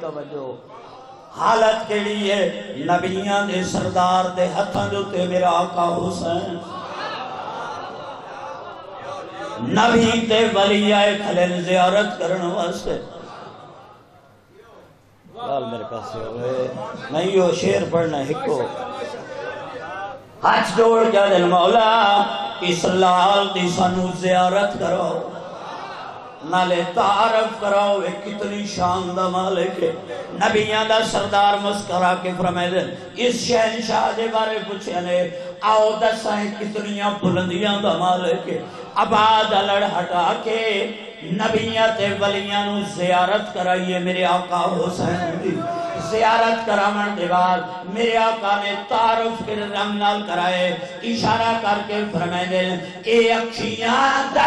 तवज्जो। हालत केड़ी है, नबियाँ दे सरदार दे हथां दे उत्ते मेरा आका हुसैन। नबी ते वली आए खले जियारत करने वास्ते। गाल मेरे पास होवे नहीं यो शेर पढ़ना हिको हाथ जोड़ जा मौला, इस लाल दी सानू जियारत करो नाले तारफ कराओ, वे कितनी शान दा मालिक है। नबियाँ दा सरदार मुस्करा के फरमाए इस शहनशाह दे बारे पूछे ने, आओ दसा कितनियाँ बुलंदियाँ दा मालिक है। आबाद अलड़ हटा के नबियाँ ते वलियाँ नु जियारत कराइए मेरे आका हुसैन दी। जियारत करावन के बाद मेरे आका ने तारुफ के रंग नाल कराए, इशारा करके फरमाए ए अखियाँ दा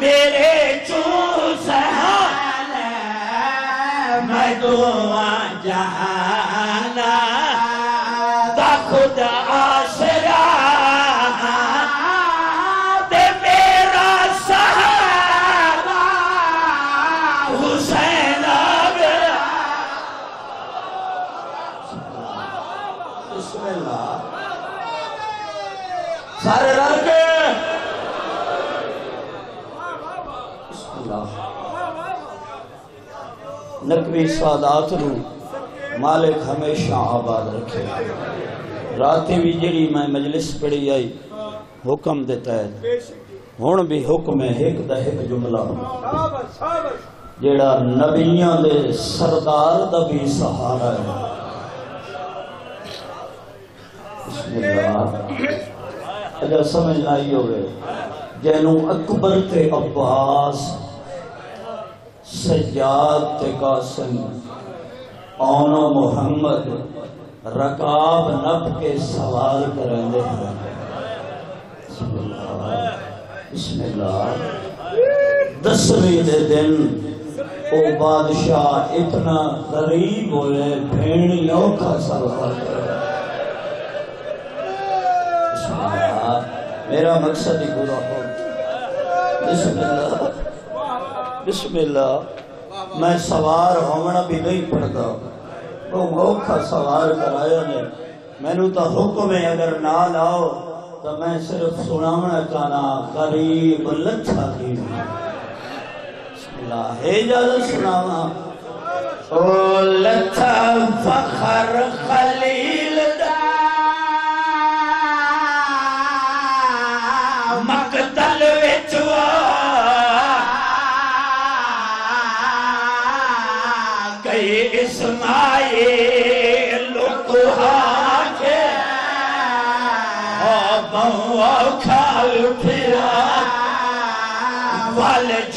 मेरे चू हुसैन मैं दुआ जहाना खुद आसरा। ते मेरा सहारा, हुसैन सारे रल के बिस्मिल्लाह नकवी सादात मालिक हमेशा आबाद रखे रात भी जड़ी मैं मजलिस पढ़ी आई हुक्म देता है हुन भी हुक्म है एक दा जुमला जेड़ा नबियाँ दे सरदार दा भी सहारा है अगर समझ आई होवे जैनू अकबर ते अब्बास सज्जाद कासिम औनो मोहम्मद, रकाब नब के सवाल करेंगे दसवीं दे दिन, ओ बादशाह इतना गरीब होए भेड़ियों का सवाल मेरा मकसद ही पूरा हो। बिस्मिल्लाह। बिस्मिल्लाह, मैं सवार होना भी नहीं पड़ता वो मौखा सवार कराया ने। मैनू तो हुक्म है, अगर ना लाओ तो मैं सिर्फ़ सुनावना चाहना करीब लच्छा की है जल सुनावा। ओ लच्छा फखर Ismael Lokuhake Abou Khalpira Valet